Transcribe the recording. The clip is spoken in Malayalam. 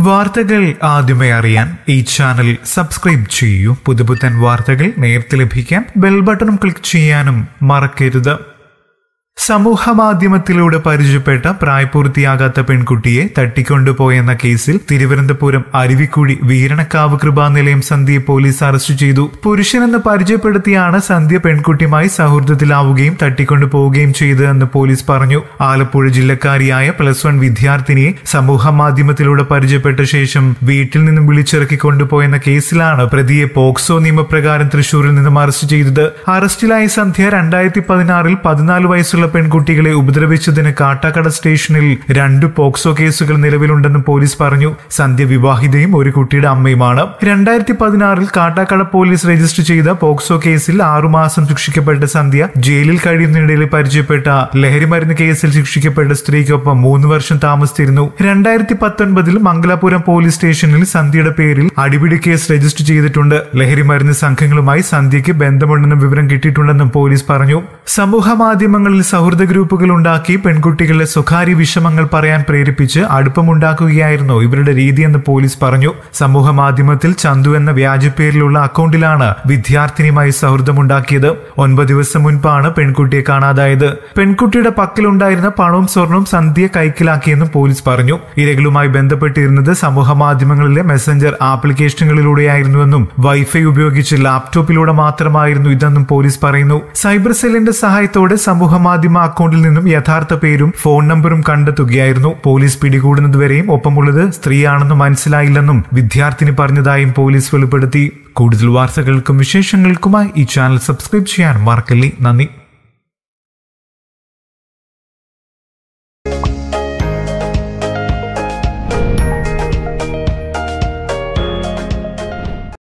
വാർത്തകൾ ആദ്യമേ അറിയാൻ ഈ ചാനൽ സബ്സ്ക്രൈബ് ചെയ്യൂ. പുതുപുത്തൻ വാർത്തകൾ നേരത്തെ ലഭിക്കാൻ ബെൽ ബട്ടണും ക്ലിക്ക് ചെയ്യാനും മറക്കരുത്. സമൂഹ മാധ്യമത്തിലൂടെ പരിചയപ്പെട്ട പ്രായപൂർത്തിയാകാത്ത പെൺകുട്ടിയെ തട്ടിക്കൊണ്ടുപോയെന്ന കേസിൽ തിരുവനന്തപുരം അരുവിക്കുഴി വീരണക്കാവ് കൃപാനിലയം സന്ധ്യയെ പോലീസ് അറസ്റ്റ് ചെയ്തു. പുരുഷനെന്ന് പരിചയപ്പെടുത്തിയാണ് സന്ധ്യ പെൺകുട്ടിയുമായി സൗഹൃദത്തിലാവുകയും തട്ടിക്കൊണ്ടുപോവുകയും ചെയ്തതെന്ന് പോലീസ് പറഞ്ഞു. ആലപ്പുഴ ജില്ലക്കാരിയായ പ്ലസ് വൺ വിദ്യാർത്ഥിനിയെ സമൂഹ മാധ്യമത്തിലൂടെ പരിചയപ്പെട്ട ശേഷം വീട്ടിൽ നിന്നും വിളിച്ചിറക്കി കൊണ്ടുപോയെന്ന കേസിലാണ് പ്രതിയെ പോക്സോ നിയമപ്രകാരം തൃശൂരിൽ നിന്നും അറസ്റ്റ് ചെയ്തത്. അറസ്റ്റിലായ സന്ധ്യ രണ്ടായിരത്തി പതിനാറിൽ പതിനാല് വയസ്സുള്ള പെൺകുട്ടികളെ ഉപദ്രവിച്ചതിന് കാട്ടാക്കട സ്റ്റേഷനിൽ രണ്ട് പോക്സോ കേസുകൾ നിലവിലുണ്ടെന്നും പോലീസ് പറഞ്ഞു. സന്ധ്യ വിവാഹിതയും ഒരു കുട്ടിയുടെ അമ്മയുമാണ്. രണ്ടായിരത്തി പതിനാറിൽ കാട്ടാക്കട പോലീസ് രജിസ്റ്റർ ചെയ്ത പോക്സോ കേസിൽ ആറുമാസം ശിക്ഷിക്കപ്പെട്ട സന്ധ്യ ജയിലിൽ കഴിയുന്നതിനിടയിൽ പരിചയപ്പെട്ട ലഹരിമരുന്ന് കേസിൽ ശിക്ഷിക്കപ്പെട്ട സ്ത്രീക്കൊപ്പം മൂന്ന് വർഷം താമസിച്ചിരുന്നു. രണ്ടായിരത്തി പത്തൊൻപതിൽ മംഗലാപുരം പോലീസ് സ്റ്റേഷനിൽ സന്ധ്യയുടെ പേരിൽ അടിപിടി കേസ് രജിസ്റ്റർ ചെയ്തിട്ടുണ്ട്. ലഹരിമരുന്ന് സംഘങ്ങളുമായി സന്ധ്യയ്ക്ക് ബന്ധമുണ്ടെന്നും വിവരം കിട്ടിയിട്ടുണ്ടെന്നും പോലീസ് പറഞ്ഞു. സമൂഹ മാധ്യമങ്ങളിൽ സൗഹൃദ ഗ്രൂപ്പുകൾ ഉണ്ടാക്കി പെൺകുട്ടികളുടെ സ്വകാര്യ വിഷമങ്ങൾ പറയാൻ പ്രേരിപ്പിച്ച് അടുപ്പമുണ്ടാക്കുകയായിരുന്നു ഇവരുടെ രീതിയെന്ന് പോലീസ് പറഞ്ഞു. സമൂഹ മാധ്യമത്തിൽ ചന്തു എന്ന വ്യാജപ്പേരിലുള്ള അക്കൗണ്ടിലാണ് വിദ്യാർത്ഥിനിയുമായി സൗഹൃദമുണ്ടാക്കിയത്. ഒൻപത് ദിവസം മുൻപാണ് പെൺകുട്ടിയെ കാണാതായത്. പെൺകുട്ടിയുടെ പക്കലുണ്ടായിരുന്ന പണവും സ്വർണവും സന്ധ്യ കൈക്കലാക്കിയെന്നും പോലീസ് പറഞ്ഞു. ഇരകളുമായി ബന്ധപ്പെട്ടിരുന്നത് സമൂഹ മാധ്യമങ്ങളിലെ മെസ്സഞ്ചർ ആപ്ലിക്കേഷനുകളിലൂടെയായിരുന്നുവെന്നും വൈഫൈ ഉപയോഗിച്ച് ലാപ്ടോപ്പിലൂടെ മാത്രമായിരുന്നു ഇതെന്നും പോലീസ് പറയുന്നു. സൈബർ സെല്ലിന്റെ സഹായത്തോടെ സമൂഹ മാധ്യമ അക്കൗണ്ടിൽ നിന്നും യഥാർത്ഥ പേരും ഫോൺ നമ്പറും കണ്ടെത്തുകയായിരുന്നു. പോലീസ് പിടികൂടുന്നതുവരെയും ഒപ്പമുള്ളത് സ്ത്രീയാണെന്ന് മനസ്സിലായില്ലെന്നും വിദ്യാർത്ഥിനി പറഞ്ഞതായും പോലീസ് വെളിപ്പെടുത്തി. കൂടുതൽ വാർത്തകൾക്കും വിശേഷങ്ങൾക്കുമായി ഈ ചാനൽ സബ്സ്ക്രൈബ് ചെയ്യാൻ മറക്കല്ലേ. നന്ദി.